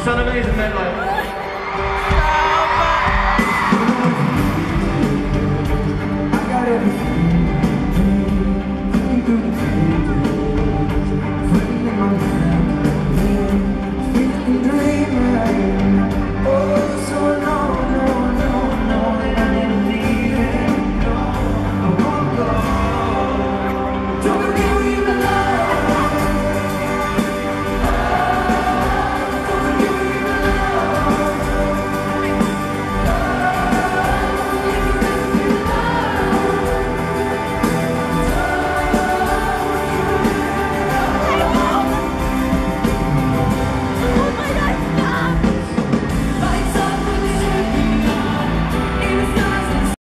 You sound amazing, man. Like.